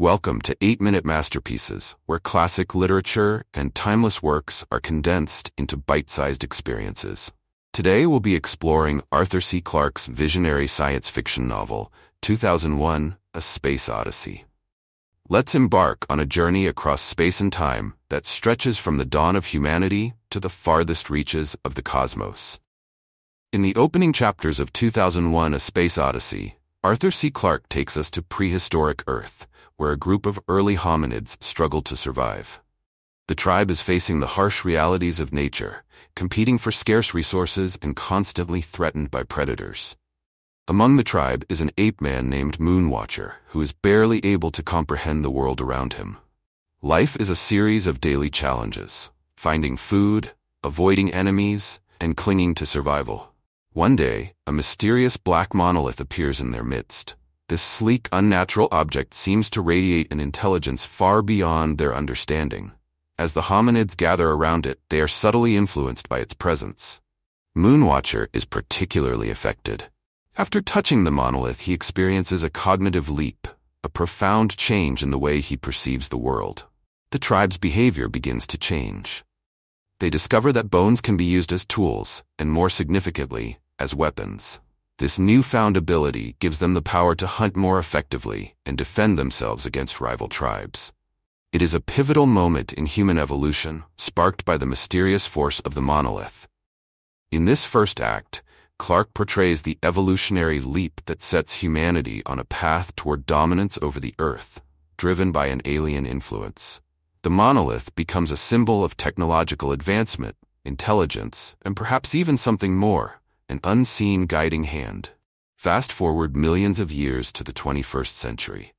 Welcome to 8-Minute Masterpieces, where classic literature and timeless works are condensed into bite-sized experiences. Today we'll be exploring Arthur C. Clarke's visionary science fiction novel, 2001, A Space Odyssey. Let's embark on a journey across space and time that stretches from the dawn of humanity to the farthest reaches of the cosmos. In the opening chapters of 2001, A Space Odyssey, Arthur C. Clarke takes us to prehistoric Earth, where a group of early hominids struggle to survive. The tribe is facing the harsh realities of nature, competing for scarce resources and constantly threatened by predators. Among the tribe is an ape man named Moonwatcher, who is barely able to comprehend the world around him. Life is a series of daily challenges, finding food, avoiding enemies, and clinging to survival. One day, a mysterious black monolith appears in their midst. This sleek, unnatural object seems to radiate an intelligence far beyond their understanding. As the hominids gather around it, they are subtly influenced by its presence. Moonwatcher is particularly affected. After touching the monolith, he experiences a cognitive leap, a profound change in the way he perceives the world. The tribe's behavior begins to change. They discover that bones can be used as tools, and more significantly, as weapons. This newfound ability gives them the power to hunt more effectively and defend themselves against rival tribes. It is a pivotal moment in human evolution, sparked by the mysterious force of the monolith. In this first act, Clarke portrays the evolutionary leap that sets humanity on a path toward dominance over the Earth, driven by an alien influence. The monolith becomes a symbol of technological advancement, intelligence, and perhaps even something more an unseen guiding hand. Fast forward millions of years to the 21st century.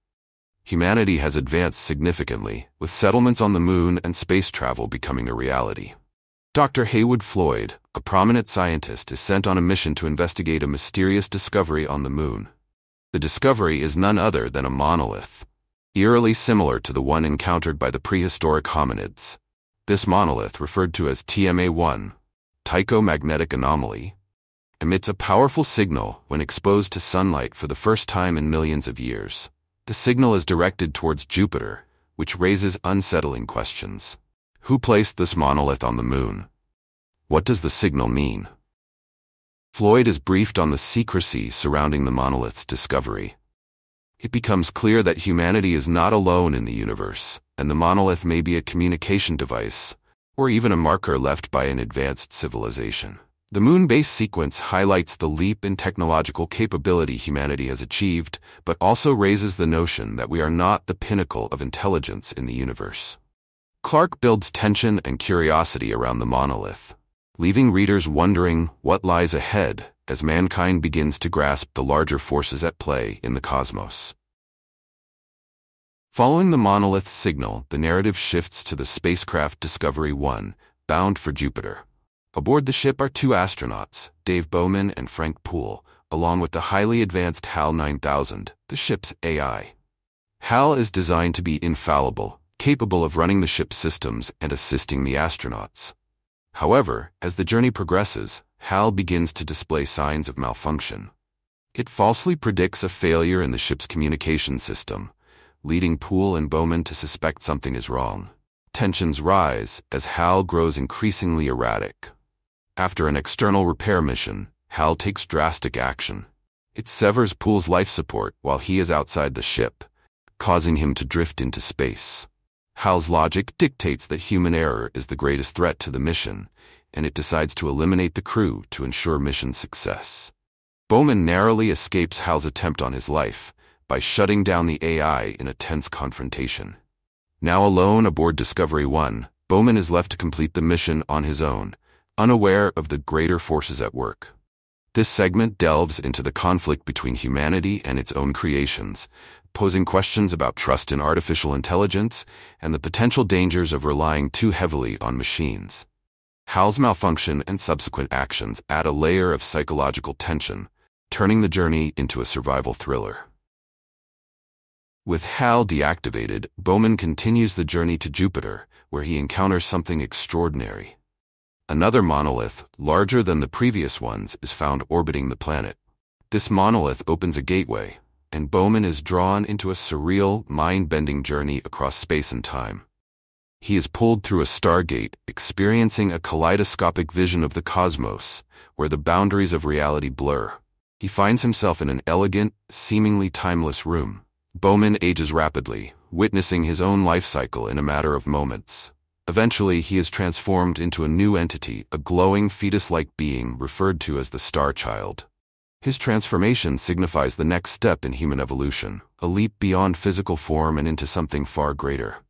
Humanity has advanced significantly, with settlements on the moon and space travel becoming a reality. Dr. Heywood Floyd, a prominent scientist, is sent on a mission to investigate a mysterious discovery on the moon. The discovery is none other than a monolith, eerily similar to the one encountered by the prehistoric hominids. This monolith, referred to as TMA-1, Tycho Magnetic Anomaly, emits a powerful signal when exposed to sunlight for the first time in millions of years. The signal is directed towards Jupiter, which raises unsettling questions. Who placed this monolith on the moon? What does the signal mean? Floyd is briefed on the secrecy surrounding the monolith's discovery. It becomes clear that humanity is not alone in the universe, and the monolith may be a communication device, or even a marker left by an advanced civilization. The moon base sequence highlights the leap in technological capability humanity has achieved, but also raises the notion that we are not the pinnacle of intelligence in the universe. Clarke builds tension and curiosity around the monolith, leaving readers wondering what lies ahead as mankind begins to grasp the larger forces at play in the cosmos. Following the monolith signal, the narrative shifts to the spacecraft Discovery 1, bound for Jupiter. Aboard the ship are two astronauts, Dave Bowman and Frank Poole, along with the highly advanced HAL 9000, the ship's AI. HAL is designed to be infallible, capable of running the ship's systems and assisting the astronauts. However, as the journey progresses, HAL begins to display signs of malfunction. It falsely predicts a failure in the ship's communication system, leading Poole and Bowman to suspect something is wrong. Tensions rise as HAL grows increasingly erratic. After an external repair mission, Hal takes drastic action. It severs Poole's life support while he is outside the ship, causing him to drift into space. Hal's logic dictates that human error is the greatest threat to the mission, and it decides to eliminate the crew to ensure mission success. Bowman narrowly escapes Hal's attempt on his life by shutting down the AI in a tense confrontation. Now alone aboard Discovery 1, Bowman is left to complete the mission on his own, unaware of the greater forces at work. This segment delves into the conflict between humanity and its own creations, posing questions about trust in artificial intelligence and the potential dangers of relying too heavily on machines. Hal's malfunction and subsequent actions add a layer of psychological tension, turning the journey into a survival thriller. With Hal deactivated, Bowman continues the journey to Jupiter, where he encounters something extraordinary. Another monolith, larger than the previous ones, is found orbiting the planet. This monolith opens a gateway, and Bowman is drawn into a surreal, mind-bending journey across space and time. He is pulled through a stargate, experiencing a kaleidoscopic vision of the cosmos, where the boundaries of reality blur. He finds himself in an elegant, seemingly timeless room. Bowman ages rapidly, witnessing his own life cycle in a matter of moments. Eventually, he is transformed into a new entity, a glowing fetus-like being referred to as the Star Child. His transformation signifies the next step in human evolution, a leap beyond physical form and into something far greater.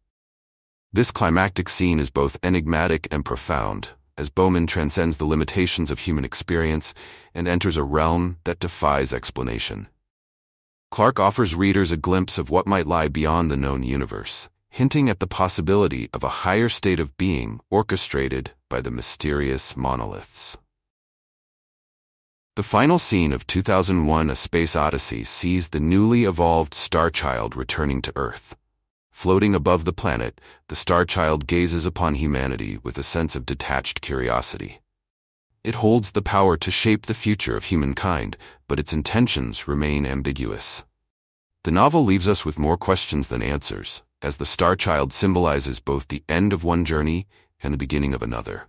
This climactic scene is both enigmatic and profound, as Bowman transcends the limitations of human experience and enters a realm that defies explanation. Clarke offers readers a glimpse of what might lie beyond the known universe, hinting at the possibility of a higher state of being orchestrated by the mysterious monoliths. The final scene of 2001 A Space Odyssey sees the newly evolved Star Child returning to Earth. Floating above the planet, the Star Child gazes upon humanity with a sense of detached curiosity. It holds the power to shape the future of humankind, but its intentions remain ambiguous. The novel leaves us with more questions than answers, as the Star Child symbolizes both the end of one journey and the beginning of another.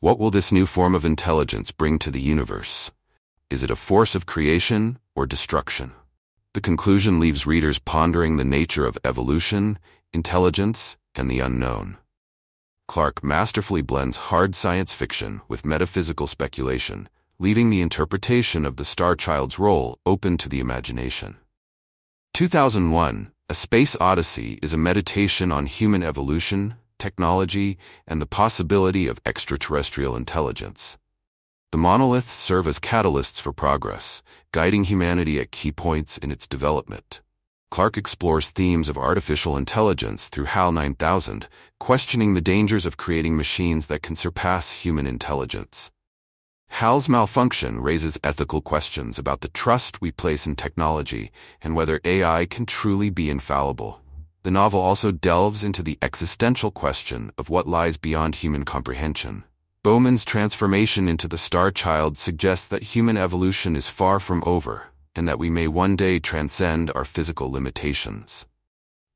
What will this new form of intelligence bring to the universe? Is it a force of creation or destruction? The conclusion leaves readers pondering the nature of evolution, intelligence, and the unknown. Clarke masterfully blends hard science fiction with metaphysical speculation, leaving the interpretation of the Star Child's role open to the imagination. 2001 a Space Odyssey is a meditation on human evolution, technology, and the possibility of extraterrestrial intelligence. The monoliths serve as catalysts for progress, guiding humanity at key points in its development. Clarke explores themes of artificial intelligence through HAL 9000, questioning the dangers of creating machines that can surpass human intelligence. HAL's malfunction raises ethical questions about the trust we place in technology and whether AI can truly be infallible. The novel also delves into the existential question of what lies beyond human comprehension. Bowman's transformation into the Star Child suggests that human evolution is far from over and that we may one day transcend our physical limitations.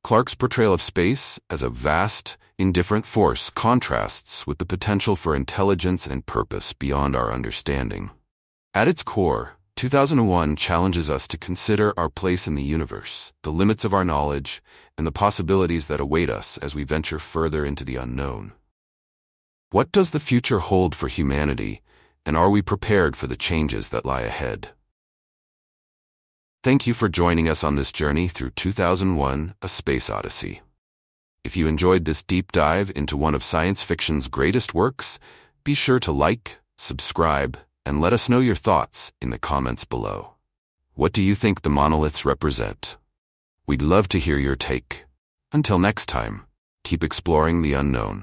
Clarke's portrayal of space as a vast, indifferent force contrasts with the potential for intelligence and purpose beyond our understanding. At its core, 2001 challenges us to consider our place in the universe, the limits of our knowledge, and the possibilities that await us as we venture further into the unknown. What does the future hold for humanity, and are we prepared for the changes that lie ahead? Thank you for joining us on this journey through 2001 A Space Odyssey. If you enjoyed this deep dive into one of science fiction's greatest works, be sure to like, subscribe, and let us know your thoughts in the comments below. What do you think the monoliths represent? We'd love to hear your take. Until next time, keep exploring the unknown.